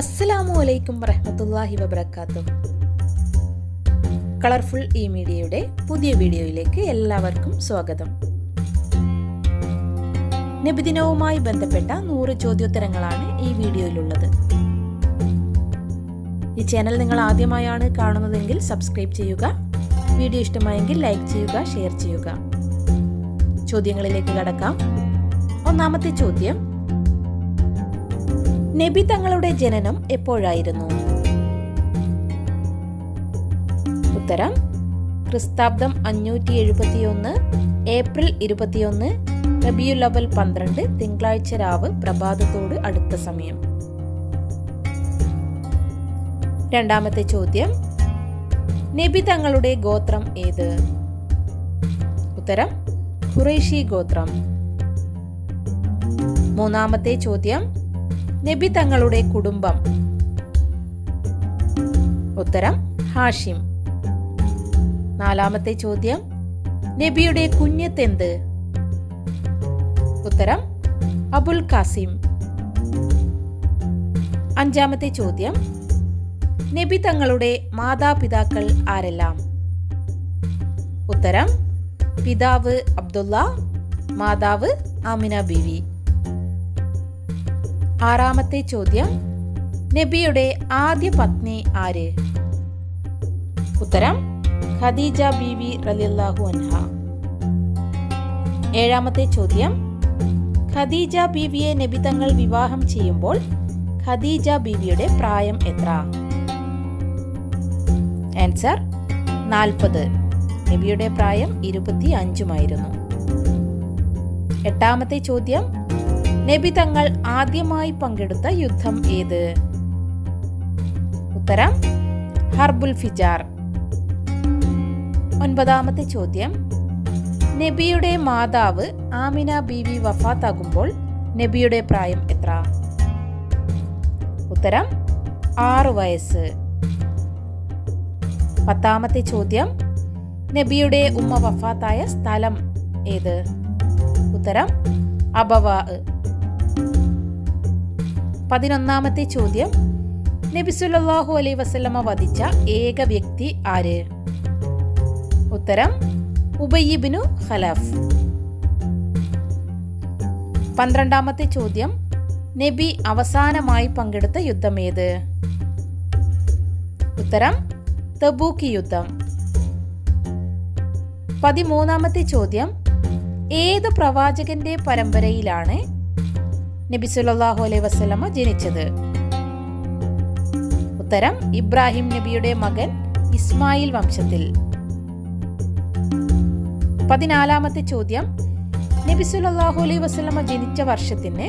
അസ്സലാമു അലൈക്കും വറഹമത്തല്ലാഹി വബറകാതുഹു. കളർഫുൾ ഈ മീഡിയയുടെ പുതിയ വീഡിയോയിലേക്ക് എല്ലാവർക്കും സ്വാഗതം. നബിദിനവുമായി ബന്ധപ്പെട്ട നൂറ് ചോദ്യോത്തരങ്ങളാണ് ഈ വീഡിയോയിലുള്ളത്. ഈ ചാനൽ നിങ്ങൾ ആദ്യമായാണ് കാണുന്നതെങ്കിൽ സബ്സ്ക്രൈബ് ചെയ്യുക വീഡിയോ ഇഷ്ടമായെങ്കിൽ ലൈക്ക് ചെയ്യുക ഷെയർ ചെയ്യുക. ചോദ്യങ്ങളിലേക്ക് കടക്കാം. ഒന്നാമത്തെ ചോദ്യം നബി തങ്ങളുടെ ജനനം എപ്പോഴായിരുന്നു? ഉത്തരം ക്രിസ്താബ്ദം അഞ്ഞൂറ്റി എഴുപത്തിയൊന്ന് ഏപ്രിൽ ഇരുപത്തിയൊന്ന് റബിയുൽ അവൽ പന്ത്രണ്ട് തിങ്കളാഴ്ച രാവ് പ്രഭാതത്തോട് അടുത്ത സമയം. രണ്ടാമത്തെ ചോദ്യം നബി തങ്ങളുടെ ഗോത്രം ഏത്? ഉത്തരം ഖുറൈഷി ഗോത്രം. മൂന്നാമത്തെ ചോദ്യം നബി തങ്ങളുടെ കുടുംബം. ഉത്തരം ഹാഷിം. നാലാമത്തെ ചോദ്യം നബിയുടെ കുഞ്ഞത്തെന്ത്? ഉത്തരം അബുൽ കാസിം അഞ്ചാമത്തെ ചോദ്യം നബി തങ്ങളുടെ മാതാപിതാക്കൾ ആരെല്ലാം? ഉത്തരം പിതാവ് അബ്ദുള്ള മാതാവ് ആമിന ബീവി. ആറാമത്തെ ചോദ്യം നബിയുടെ ആദ്യ പത്നി ആര്? ഉത്തരം ഖദീജ ബീവി റലിയല്ലാഹു അൻഹ. ഏഴാമത്തെ ചോദ്യം ഖദീജ ബീവിയെ നബി തങ്ങൾ വിവാഹം ചെയ്യുമ്പോൾ ഖദീജ ബീവിയുടെ പ്രായം എത്ര? ആൻസർ നാൽപ്പത്. നബിയുടെ പ്രായം ഇരുപത്തി അഞ്ചുമായിരുന്നു എട്ടാമത്തെ ചോദ്യം നബി തങ്ങൾ ആദ്യമായി പങ്കെടുത്ത യുദ്ധം ഏത്? ഉത്തരം ഹർബുൽ ഫിജാർ. ഒൻപതാമത്തെ ചോദ്യം. നബിയുടെ മാതാവ് ആമിന ബീവി വഫാത്താകുമ്പോൾ നബിയുടെ പ്രായം എത്ര? ഉത്തരം ആറ് വയസ്സ്. പത്താമത്തെ ചോദ്യം. നബിയുടെ ഉമ്മ വഫാത്തായ സ്ഥലം ഏത്? ഉത്തരം അബവാ. പതിനൊന്നാമത്തെ ചോദ്യം. നബി അലൈ വസല്ലമ വധിച്ച ഏക വ്യക്തി ആര്? ഉത്തരം ഉബയ്യിബിനു ഖലഫ്. പന്ത്രണ്ടാമത്തെ ചോദ്യം നബി അവസാനമായി പങ്കെടുത്ത യുദ്ധം ഏത്? ഉത്തരം തബൂക്ക് യുദ്ധം. പതിമൂന്നാമത്തെ ചോദ്യം ഏത് പ്രവാചകന്റെ പരമ്പരയിലാണ് നബി സുല്ലല്ലാഹു അലൈഹി വസല്ലമ ജനിച്ചത്. ഉത്തരം ഇബ്രാഹിം നബിയുടെ മകൻ ഇസ്മായിൽ വംശത്തിൽ. പതിനാലാമത്തെ ചോദ്യം നബി സുല്ലല്ലാഹു അലൈഹി വസല്ലമ ജനിച്ച വർഷത്തിന്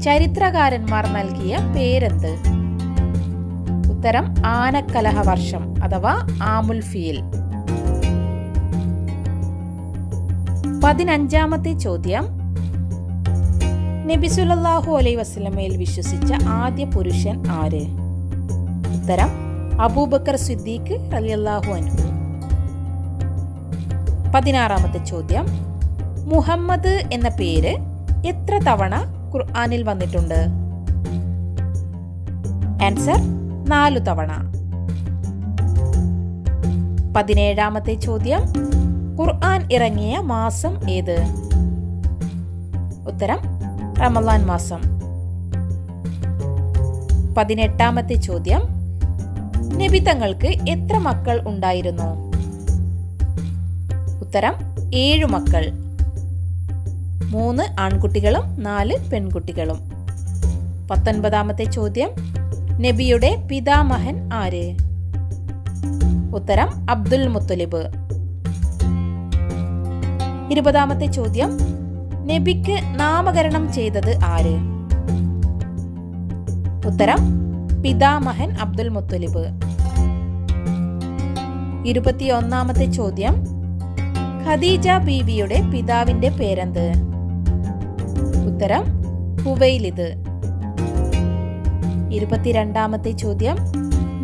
ചരിത്രകാരന്മാർ നൽകിയ പേരെന്ത്? ഉത്തരം ആനക്കലഹ വർഷം അഥവാ ആമുൽ ഫീൽ. പതിനഞ്ചാമത്തെ ചോദ്യം നബി അലൈ വസ്ലമയിൽ വിശ്വസിച്ച ആദ്യ പുരുഷൻ ആര്? ഉത്തരം അബൂബക്കർ സിദ്ദീഖ് അലിയല്ലാഹു അനു പതിനാറാമത്തെ ചോദ്യം മുഹമ്മദ് എന്ന പേര് എത്ര തവണ ഖുർആാനിൽ വന്നിട്ടുണ്ട്? ആൻസർ നാലു തവണ. പതിനേഴാമത്തെ ചോദ്യം ഖുർആൻ ഇറങ്ങിയ മാസം ഏത്? ഉത്തരം റമലാൻ മാസം പതിനെട്ടാമത്തെ ചോദ്യം. നബി തങ്ങൾക്ക് എത്ര മക്കൾ ഉണ്ടായിരുന്നു? ഉത്തരം ഏഴു മക്കൾ. മൂന്ന് ആൺകുട്ടികളും നാല് പെൺകുട്ടികളും. പത്തൊൻപതാമത്തെ ചോദ്യം. നബിയുടെ പിതാമഹൻ ആര്? ഉത്തരം അബ്ദുൽ മുത്തലിബ്. ഇരുപതാമത്തെ ചോദ്യം. നബിക്ക് നാമകരണം ചെയ്തത് ആര്? ഉത്തരം പിതാമഹൻ അബ്ദുൽ മുത്തലിബ്. ഇരുപത്തിയൊന്നാമത്തെ ചോദ്യം ഖദീജ ബീബിയുടെ പിതാവിന്റെ പേരെന്ത്? ഉത്തരം ഹുവൈലിദ്. ഇരുപത്തിരണ്ടാമത്തെ ചോദ്യം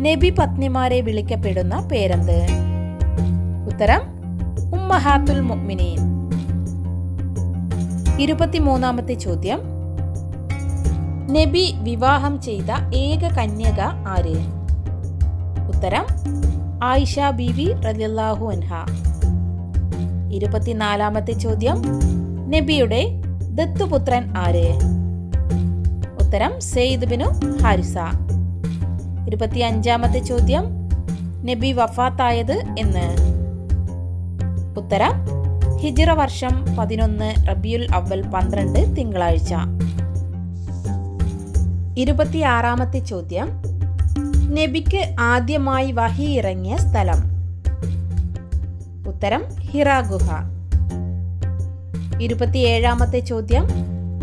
നബി പത്നിമാരെ വിളിക്കപ്പെടുന്ന പേരെന്ത്? ഉത്തരം ഉമ്മഹാത്തുൽ മുഅ്മിനീൻ. ഇരുപത്തിമൂന്നാമത്തെ ചോദ്യം. നബി വിവാഹം ചെയ്ത ഏക കന്യക ആര്? ഉത്തരം ആയിഷ ബിവി റലിയല്ലാഹു അൻഹ. ഇരുപത്തിനാലാമത്തെ ചോദ്യം നബിയുടെ ദത്തുപുത്രൻ ആര്? ഉത്തരം സെയ്ദ് ബിനു ഹാരിസ. ഇരുപത്തി അഞ്ചാമത്തെ ചോദ്യം നബി വഫാത്തായത് എന്ന്. ഉത്തരം ഹിജിറ വർഷം പതിനൊന്ന് റബിയുൽ അവൽ പന്ത്രണ്ട് തിങ്കളാഴ്ച. ഇരുപത്തിയാറാമത്തെ ചോദ്യം. നബിക്ക് ആദ്യമായി വഹി ഇറങ്ങിയ സ്ഥലം. ഉത്തരം ഹിറ ഗുഹ. ഇരുപത്തിയേഴാമത്തെ ചോദ്യം.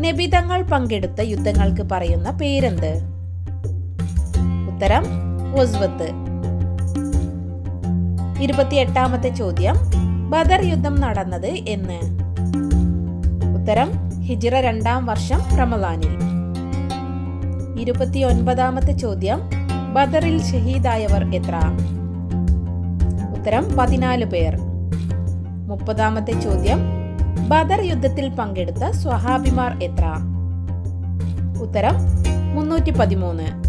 നബിതങ്ങൾ പങ്കെടുത്ത യുദ്ധങ്ങൾക്ക് പറയുന്ന പേരെന്ത്? ഉത്തരം ഒസ്വത്ത്. ഇരുപത്തിയെട്ടാമത്തെ ചോദ്യം. ബദർ യുദ്ധം നടന്നത് എന്ന്. ഉത്തരം ഹിജിറ രണ്ടാം വർഷം റമലാനിൽ ഇരുപത്തി ഒൻപതാമത്തെ ചോദ്യം ബദറിൽ ഷഹീദായവർ എത്ര? ഉത്തരം പതിനാല് പേർ. മുപ്പതാമത്തെ ചോദ്യം ബദർ യുദ്ധത്തിൽ പങ്കെടുത്ത സ്വഹാബിമാർ എത്ര? ഉത്തരം മുന്നൂറ്റി പതിമൂന്ന്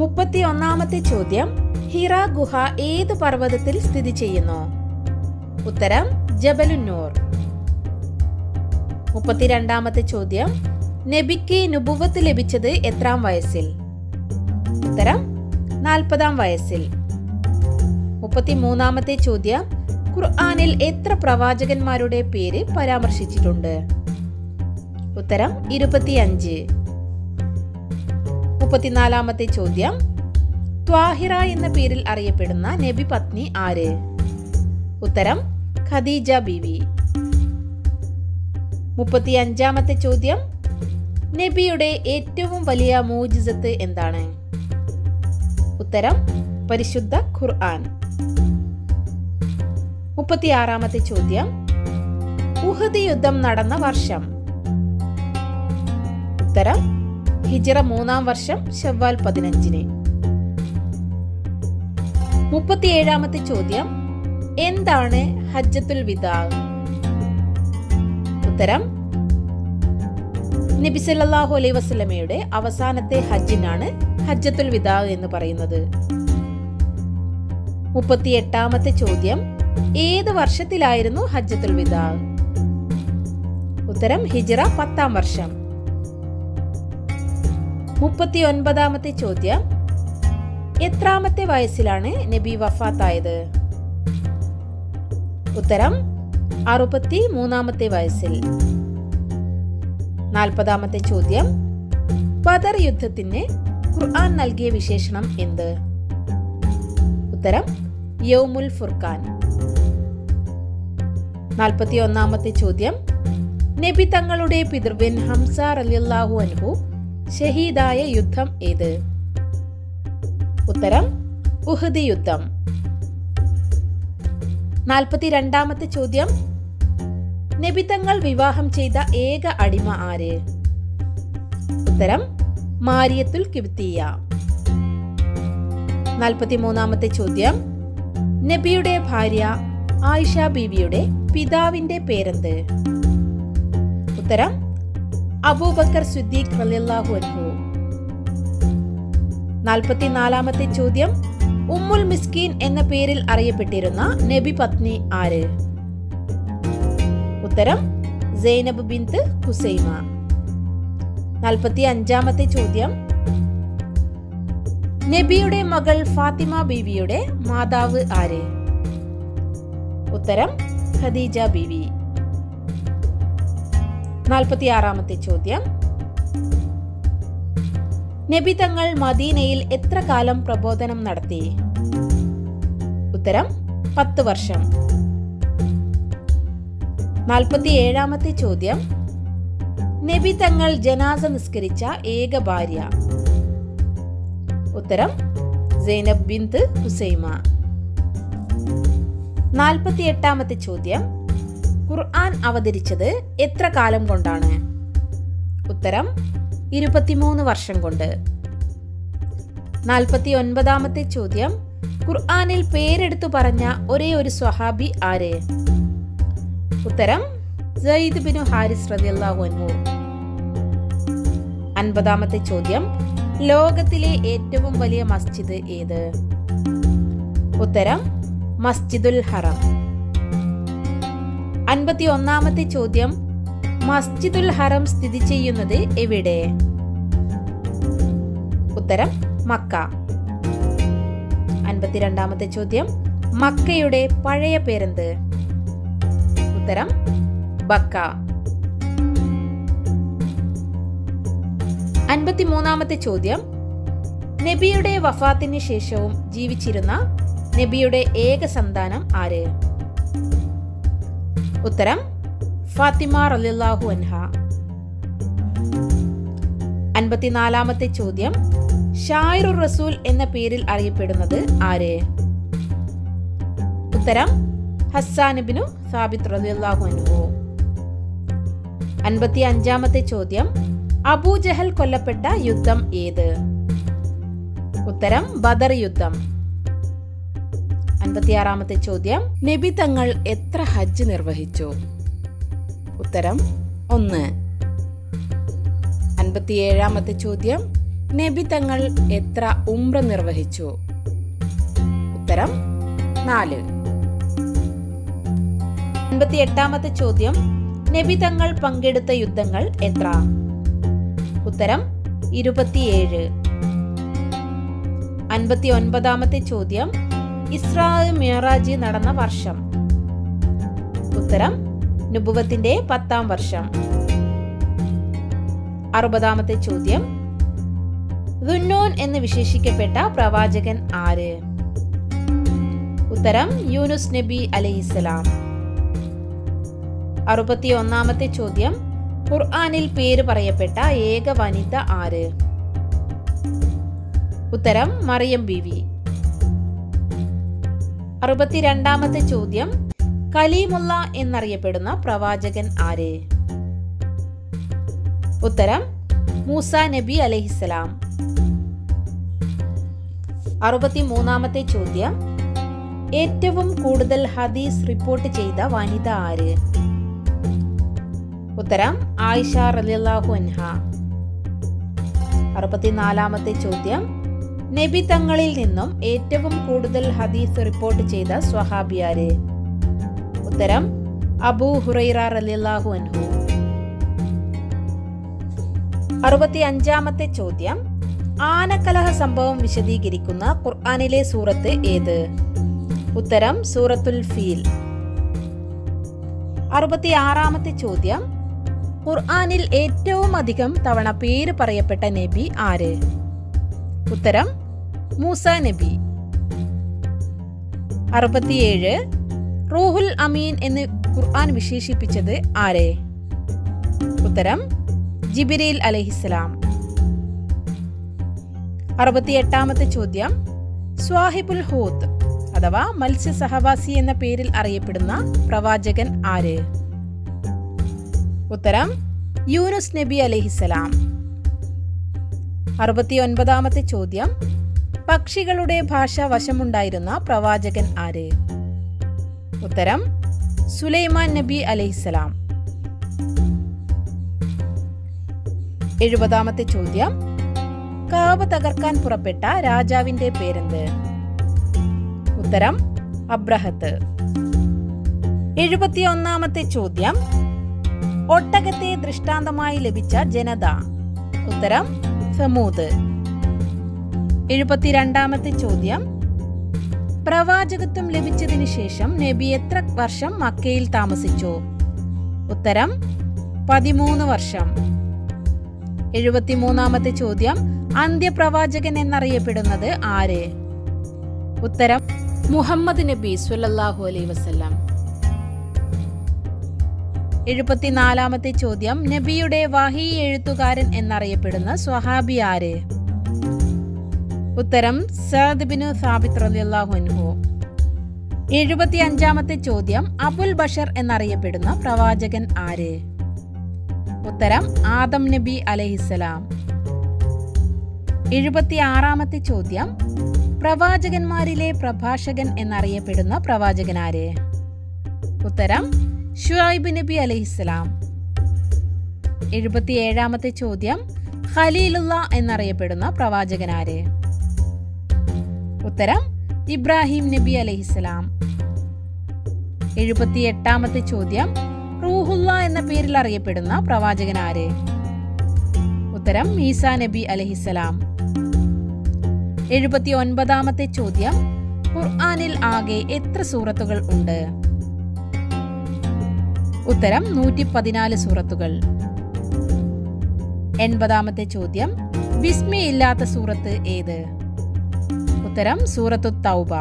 മുപ്പത്തി ഒന്നാമത്തെ ചോദ്യം ഹിറ ഗുഹ ഏത് പർവതത്തിൽ സ്ഥിതി ചെയ്യുന്നു? ഉത്തരം ജബലുന്നൂർ. മുപ്പത്തിരണ്ടാമത്തെ ചോദ്യം നബിക്ക് നുബുവത്ത് ലഭിച്ചത് എത്രാം വയസ്സിൽ? ഉത്തരം നാൽപ്പതാം വയസ്സിൽ. മുപ്പത്തിമൂന്നാമത്തെ ചോദ്യം ഖുർആാനിൽ എത്ര പ്രവാചകന്മാരുടെ പേര് പരാമർശിച്ചിട്ടുണ്ട്? ഉത്തരം ഇരുപത്തിയഞ്ച്. മുപ്പത്തിനാലാമത്തെ ചോദ്യം ത്വാഹിറ എന്ന പേരിൽ അറിയപ്പെടുന്ന നബി പത്നി ആര്? ഉത്തരം ഖദീജ ബീവി. മുപ്പത്തി അഞ്ചാമത്തെ ചോദ്യം നബിയുടെ ഏറ്റവും വലിയ മൂജിസത്ത് എന്താണ്? ഉത്തരം പരിശുദ്ധ ഖുർആൻ. മുപ്പത്തിയാറാമത്തെ ചോദ്യം ഉഹദ് യുദ്ധം നടന്ന വർഷം. ഉത്തരം ഹിജറ മൂന്നാം വർഷം ഷവ്വാൽ പതിനഞ്ചിന്. മുപ്പത്തിയേഴാമത്തെ ചോദ്യം. എന്താണ് ഹജ്ജത്തുൽ വിദാ? ഉത്തരം നബി സല്ലല്ലാഹു അലൈഹി വസല്ലമയുടെ അവസാനത്തെ ഹജ്ജിനാണ് ഹജ്ജത്തുൽ വിദാ എന്ന് പറയുന്നത്. മുപ്പത്തിയെട്ടാമത്തെ ചോദ്യം ഏത് വർഷത്തിലായിരുന്നു ഹജ്ജത്തുൽ വിദാ? ഉത്തരം ഹിജറ പത്താം വർഷം. മുപ്പത്തി ഒൻപതാമത്തെ ചോദ്യം എത്രാമത്തെ വയസ്സിലാണ് നബി വഫാത്തായത്? ഉത്തരം അറുപത്തി മൂന്നാമത്തെ വയസ്സിൽ. നാൽപ്പതാമത്തെ ചോദ്യം ബദർ യുദ്ധത്തിന് ഖുർആൻ നൽകിയ വിശേഷണം എന്ത്? ഉത്തരം യൗമുൽ ഫുർഖാൻ. നാൽപ്പത്തി ഒന്നാമത്തെ ചോദ്യം നബി തങ്ങളുടെ പിതൃവ്യൻ ഹംസ റലിയല്ലാഹു അൻഹു ഷഹീദായ യുദ്ധം ഏത്? ഉത്തരം ഉഹദി യുദ്ധം നാൽപ്പത്തി രണ്ടാമത്തെ ചോദ്യം. നബി തങ്ങൾ വിവാഹം ചെയ്ത ഏക അടിമ ആര്? ഉത്തരം മാരിയത്തുൽ കിബ്തിയ. നാൽപ്പത്തി മൂന്നാമത്തെ ചോദ്യം. നബിയുടെ ഭാര്യ ആയിഷ ബീവിയുടെ പിതാവിന്റെ പേരെന്ത്? ഉത്തരം അബൂബക്കർ സുദ്ദീഖ് റളിയല്ലാഹു അൻഹു. നാൽപ്പത്തിനാലാമത്തെ ചോദ്യം. ഉമ്മുൽ മിസ്കീൻ എന്ന പേരിൽ അറിയപ്പെട്ടിരുന്ന നബി പത്നി ആര്? ഉത്തരം സൈനബ് ബിന്ത് ഹുസൈമ. നാൽപ്പത്തി അഞ്ചാമത്തെ ചോദ്യം. നബിയുടെ മകൾ ഫാത്തിമ ബീവിയുടെ മാതാവ് ആര്? ഉത്തരം ഖദീജ ബീവി. നാൽപ്പത്തി ആറാമത്തെ ചോദ്യം. നബി തങ്ങൾ മദീനയിൽ എത്ര കാലം പ്രബോധനം നടത്തി? ഉത്തരം പത്ത് വർഷം. നാൽപ്പത്തി ഏഴാമത്തെ ചോദ്യം. നബി തങ്ങൾ ജനാസ നിസ്കരിച്ച ഏക ഭാര്യ. ഉത്തരം സൈനബ് ബിന്ത് ഹുസൈമ. നാൽപ്പത്തി എട്ടാമത്തെ ചോദ്യം. ഖുർആൻ അവതരിച്ചത് എത്ര കാലം കൊണ്ടാണ്? ഉത്തരം ഇരുപത്തിമൂന്ന് വർഷം കൊണ്ട്. നാൽപ്പത്തി ഒൻപതാമത്തെ ചോദ്യം. ഖുർആാനിൽ പേരെടുത്തു പറഞ്ഞ ഒരേ ഒരു സ്വഹാബി ആര്? ഉത്തരം സയ്യിദ് ബിനു ഹാരിസ് അൻഹു. അൻപതാമത്തെ ചോദ്യം. ലോകത്തിലെ ഏറ്റവും വലിയ മസ്ജിദ് ഏത്? ഉത്തരം മസ്ജിദുൽ ഹറം. അൻപത്തി ഒന്നാമത്തെ ചോദ്യം. മസ്ജിദുൽ ഹറം സ്ഥിതി ചെയ്യുന്നത് എവിടെ? ഉത്തരം മക്ക. അൻപത്തിരണ്ടാമത്തെ ചോദ്യം മക്കയുടെ പഴയ പേരെന്ത്? ഉത്തരം ബക്ക. അൻപത്തിമൂന്നാമത്തെ ചോദ്യം നബിയുടെ വഫാത്തിന് ശേഷവും ജീവിച്ചിരുന്ന നബിയുടെ ഏക സന്താനം ആര്? ഉത്തരം ഫാത്തിമ റലിള്ളാഹു അൻഹ. അൻപത്തിനാലാമത്തെ ചോദ്യം. ഷായിറുർ റസൂൽ എന്ന പേരിൽ അറിയപ്പെടുന്നത് ആര്? ഉത്തരം ഹസ്സാനിബിനു സാബിത് റലിള്ളാഹു അൻഹു. അൻപത്തി അഞ്ചാമത്തെ ചോദ്യം അബൂജഹൽ കൊല്ലപ്പെട്ട യുദ്ധം ഏത്? ഉത്തരം ബദർ യുദ്ധം. അൻപത്തിയാറാമത്തെ ചോദ്യം. നബി തങ്ങൾ എത്ര ഹജ്ജ് നിർവഹിച്ചു? ഉത്തരം ഒന്ന്. അൻപത്തിയേഴാമത്തെ ചോദ്യം. നബി തങ്ങൾ എത്ര ഉംറ നിർവഹിച്ചു? ഉത്തരം നാല്. അൻപത്തി എട്ടാമത്തെ ചോദ്യം. നബി തങ്ങൾ പങ്കെടുത്ത യുദ്ധങ്ങൾ എത്ര? ഉത്തരം ഇരുപത്തിയേഴ്. അൻപത്തി ഒൻപതാമത്തെ ചോദ്യം. ഇസ്രാ മേറാജി നടന്ന വർഷം. ഉത്തരം നുബുവത്തിന്റെ പത്താം വർഷം. അറുപതാമത്തെ ചോദ്യം. ദുന്നോൻ എന്ന് വിശേഷിക്കപ്പെട്ട പ്രവാചകൻ ആര്? ഉത്തരം യൂനുസ് നബി അലൈഹിസ്സലാം. അറുപത്തി ഒന്നാമത്തെ ചോദ്യം. ഖുർആാനിൽ പേര് പറയപ്പെട്ട ഏക വനിത ആര്? ഉത്തരം മറിയം ബിവി. അറുപത്തിരണ്ടാമത്തെ ചോദ്യം. കലീമുള്ള എന്നറിയപ്പെടുന്ന പ്രവാചകൻ ആര്? ഉത്തരം മൂസ നബി അലഹിസലാം അറുപത്തി മൂന്നാമത്തെ ചോദ്യം ഏറ്റവും കൂടുതൽ ഹദീസ് റിപ്പോർട്ട് ചെയ്ത വനിത ആര്? ഉത്തരം ആയിഷ റലിയല്ലാഹു അൻഹ. അറുപത്തിനാലാമത്തെ ചോദ്യം നബി തങ്ങളിൽ നിന്നും ഏറ്റവും കൂടുതൽ ഹദീസ് റിപ്പോർട്ട് ചെയ്ത സ്വഹാബിയാര് ഉത്തരം അബൂ ഹുറൈറ അൻഹു. അറുപത്തി അഞ്ചാമത്തെ ചോദ്യം ആനക്കലഹ സംഭവം വിശദീകരിക്കുന്ന ഖുർആാനിലെ സൂറത്ത് ഏത്? ഉത്തരം സൂറത്തുൽ ഫീൽ. അറുപത്തി ആറാമത്തെ ചോദ്യം ഖുർആാനിൽ ഏറ്റവും അധികം തവണ പേര് പറയപ്പെട്ട നബി ആര്? ഉത്തരം മൂസ നബി. അറുപത്തിയേഴ് റൂഹുൽ അമീൻ എന്ന് ഖുർആൻ വിശേഷിപ്പിച്ചത് ആരെ? ഉത്തരം ജിബിരിൽ അലഹിസ്സലാം. അറുപത്തിയെട്ടാമത്തെ ചോദ്യം സ്വാഹിബുൽ ഹൂത്ത് അഥവാ മത്സ്യ സഹവാസി എന്ന പേരിൽ അറിയപ്പെടുന്ന പ്രവാചകൻ ആര്? ഉത്തരം യൂനുസ് നബി അലഹിസലാം അറുപത്തിയൊൻപതാമത്തെ ചോദ്യം പക്ഷികളുടെ ഭാഷ വശമുണ്ടായിരുന്ന പ്രവാചകൻ ആര്? ഉത്തരം സുലൈമാൻ നബി അലൈഹിസലാം എഴുപതാമത്തെ ചോദ്യം. കാവ തകർക്കാൻ പുറപ്പെട്ട രാജാവിന്റെ പേരെന്ത്? ഉത്തരം അബ്രഹത്ത്. എഴുപത്തിയൊന്നാമത്തെ ചോദ്യം. ഒട്ടകത്തെ ദൃഷ്ടാന്തമായി ലഭിച്ച ജനത. ഉത്തരം സമൂത് എഴുപത്തിരണ്ടാമത്തെ ചോദ്യം. പ്രവാചകത്വം ലഭിച്ചതിന് ശേഷം നബി എത്ര വർഷം മക്കയിൽ താമസിച്ചു? ഉത്തരം പതിമൂന്ന് വർഷം. എഴുപത്തിമൂന്നാമത്തെ ചോദ്യം അന്ത്യപ്രവാചകൻ എന്നറിയപ്പെടുന്നത് ആര്? ഉത്തരം മുഹമ്മദ് നബി സുല്ലാഹു അലൈ വസല്ലം. എഴുപത്തിനാലാമത്തെ ചോദ്യം നബിയുടെ വാഹി എഴുത്തുകാരൻ എന്നറിയപ്പെടുന്ന സ്വഹാബി ആര്? ഉത്തരം സഅദ് സാബിത് അൻഹു. എഴുപത്തി അഞ്ചാമത്തെ ചോദ്യം അബുൽ ബഷർ എന്നറിയപ്പെടുന്ന പ്രവാചകൻ ആര്? ഉത്തരം ആദം നബി അലഹിസലാം എഴുപത്തി ആറാമത്തെ ചോദ്യം പ്രവാചകന്മാരിലെ പ്രഭാഷകൻ എന്നറിയപ്പെടുന്ന പ്രവാചകൻ ആര്? ഉത്തരം ഷുഐബ് നബി അലഹിസ്സലാം എഴുപത്തി ഏഴാമത്തെ ചോദ്യം ഖലീലുള്ള എന്നറിയപ്പെടുന്ന പ്രവാചകൻ ആര്? ഉത്തരം ഇബ്രാഹിം നബി അലഹിസ്സലാം എഴുപത്തി എട്ടാമത്തെ ചോദ്യം റൂഹുല്ല എന്ന പേരിൽ അറിയപ്പെടുന്ന പ്രവാചകൻ ആര്? ഉത്തരം മീസ നബി അലഹിസ്സലാം എഴുപത്തി ഒൻപതാമത്തെ ചോദ്യം ഖുർആാനിൽ ആകെ എത്ര സൂറത്തുകൾ ഉണ്ട്? ഉത്തരം നൂറ്റി പതിനാല് സൂറത്തുകൾ. എൺപതാമത്തെ ചോദ്യം വിസ്മയില്ലാത്ത സൂറത്ത് ഏത്? ഉത്തരം സൂറത്തു തൗബ.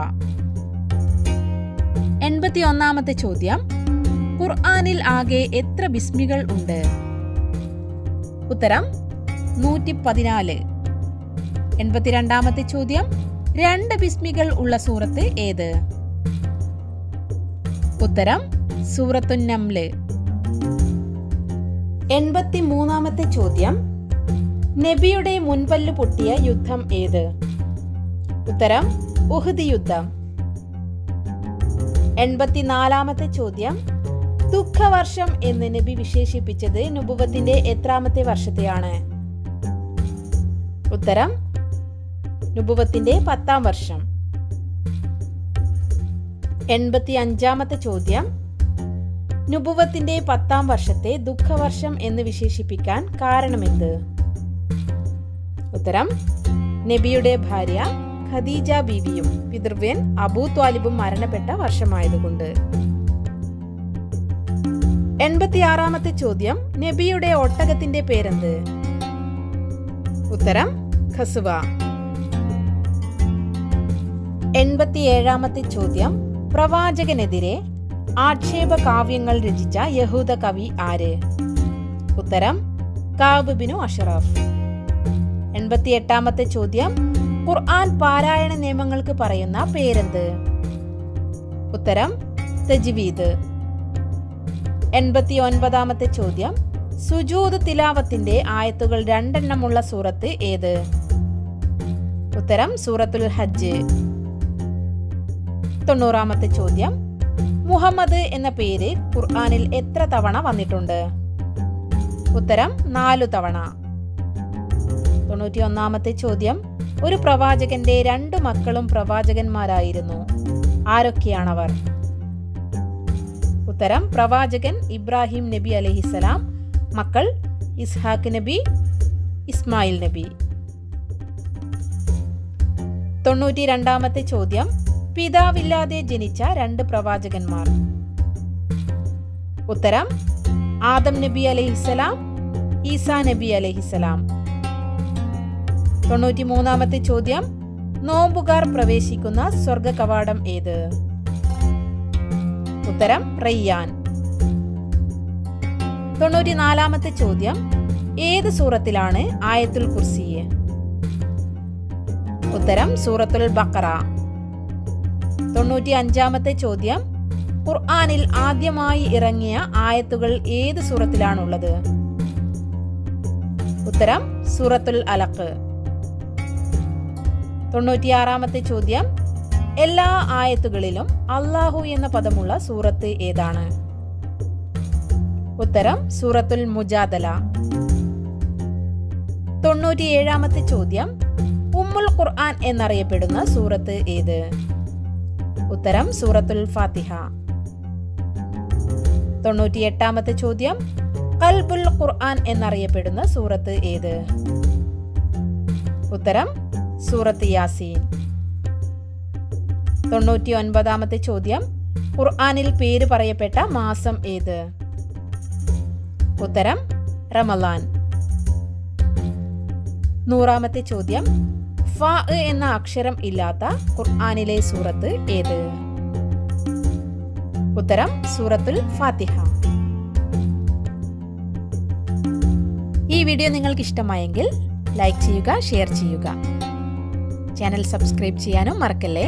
എൺപത്തി ഒന്നാമത്തെ ചോദ്യം. ഖുർആാനിൽ ആകെ എത്ര ബിസ്മികൾ ഉണ്ട്? ഉത്തരം നൂറ്റി പതിനാല് എൺപത്തിരണ്ടാമത്തെ ചോദ്യം. രണ്ട് ബിസ്മികൾ ഉള്ള സൂറത്ത് ഏത്? ഉത്തരം സൂറത്തു നംൽ. എൺപത്തി മൂന്നാമത്തെ ചോദ്യം. നബിയുടെ മുൻപല്ല് പൊട്ടിയ യുദ്ധം ഏത്? ഉത്തരം ഉഹദ് യുദ്ധം എൺപത്തിനാലാമത്തെ ചോദ്യം. ദുഃഖവർഷം എന്ന് നബി വിശേഷിപ്പിച്ചത് നുബുവത്തിന്റെ എത്രാമത്തെ വർഷത്തെയാണ്? ഉത്തരം നുബുവത്തിന്റെ പത്താം വർഷം. എൺപത്തി അഞ്ചാമത്തെ ചോദ്യം. നുബുവത്തിന്റെ പത്താം വർഷത്തെ ദുഃഖവർഷം എന്ന് വിശേഷിപ്പിക്കാൻ കാരണമെന്ത്? ഉത്തരം നബിയുടെ ഭാര്യ ഖദീജ ബീവിയും പിതൃവ്യൻ അബൂ ത്വാലിബും മരണപ്പെട്ട വർഷമായതുകൊണ്ട്. എൺപത്തിയാറാമത്തെ ചോദ്യം നബിയുടെ ഒട്ടകത്തിന്റെ പേരെന്ത്? ഉത്തരം ഖസുവ. എൺപത്തിയേഴാമത്തെ ചോദ്യം പ്രവാചകനെതിരെ ആക്ഷേപ കാവ്യങ്ങൾ രചിച്ച യഹൂദ കവി ആര്? ഉത്തരം കാബുബിനു അഷറഫ്. എൺപത്തിയെട്ടാമത്തെ ചോദ്യം ഖുർആൻ പാരായണ നിയമങ്ങൾക്ക് പറയുന്ന പേരെന്ത്? ഉത്തരം തജ്വീദ്. എൺപത്തി ഒൻപതാമത്തെ ചോദ്യം. സുജൂദ് തിലാവത്തിന്റെ ആയത്തുകൾ രണ്ടെണ്ണമുള്ള സൂറത്ത് ഏത്? ഉത്തരം സൂറത്തുൽ ഹജ്ജ്. തൊണ്ണൂറാമത്തെ ചോദ്യം. മുഹമ്മദ് എന്ന പേര് ഖുർആനിൽ എത്ര തവണ വന്നിട്ടുണ്ട്? ഉത്തരം നാലു തവണ. തൊണ്ണൂറ്റി ഒന്നാമത്തെ ചോദ്യം. ഒരു പ്രവാചകന്റെ രണ്ടു മക്കളും പ്രവാചകന്മാരായിരുന്നു. ആരൊക്കെയാണവർ? ഉത്തരം പ്രവാചകൻ ഇബ്രാഹിം നബി അലഹിസലാം മക്കൾ ഇസ്ഹാഖ് നബി ഇസ്മായിൽ നബി. തൊണ്ണൂറ്റി രണ്ടാമത്തെ ചോദ്യം പിതാവില്ലാതെ ജനിച്ച രണ്ട് പ്രവാചകന്മാർ. ഉത്തരം ആദം നബി അലഹിസലാം ഈസാ നബി അലഹിസലാം തൊണ്ണൂറ്റി മൂന്നാമത്തെ ചോദ്യം. നോമ്പുകാർ പ്രവേശിക്കുന്ന സ്വർഗ കവാടം ഏത്? ഉത്തരം റയ്യാൻ. തൊണ്ണൂറ്റി നാലാമത്തെ ചോദ്യം. ഏത് സൂറത്തിലാണ് ആയത്തുൽ കുർസിയെ ഉത്തരം സൂറത്തുൽ ബക്കറ തൊണ്ണൂറ്റി അഞ്ചാമത്തെ ചോദ്യം. ഖുർആാനിൽ ആദ്യമായി ഇറങ്ങിയ ആയത്തുകൾ ഏത് സൂറത്തിലാണുള്ളത്? ഉത്തരം സൂറത്തുൽ അലക്ക് തൊണ്ണൂറ്റിയാറാമത്തെ ചോദ്യം. എല്ലാ ആയത്തുകളിലും അള്ളാഹു എന്ന പദമുള്ള സൂറത്ത് ഏതാണ്? ഉത്തരം സൂറത്തുൽ മുജാദല. തൊണ്ണൂറ്റിയേഴാമത്തെ ചോദ്യം ഉമ്മുൽ ഖുർആൻ എന്നറിയപ്പെടുന്ന സൂറത്ത് ഏത്? ഉത്തരം സൂറത്തുൽ ഫാത്തിഹ. തൊണ്ണൂറ്റിയെട്ടാമത്തെ ചോദ്യം കൽബുൽ ഖുർആൻ എന്നറിയപ്പെടുന്ന സൂറത്ത് ഏത്? ഉത്തരം സൂറത്ത് യാസീൻ. തൊണ്ണൂറ്റി ഒൻപതാമത്തെ ചോദ്യം. ഖുർആാനിൽ പേര് പറയപ്പെട്ട മാസം ഏത്? ഉത്തരം റമലാൻ. നൂറാമത്തെ ചോദ്യം. ഫ എന്ന അക്ഷരം ഇല്ലാത്ത ഖുർആാനിലെ സൂറത്ത് ഏത്? ഉത്തരം സൂറത്തുൽ ഫാത്തിഹ. ഈ വീഡിയോ നിങ്ങൾക്ക് ഇഷ്ടമായെങ്കിൽ ലൈക്ക് ചെയ്യുക ഷെയർ ചെയ്യുക. ചാനൽ സബ്സ്ക്രൈബ് ചെയ്യാനും മറക്കല്ലേ?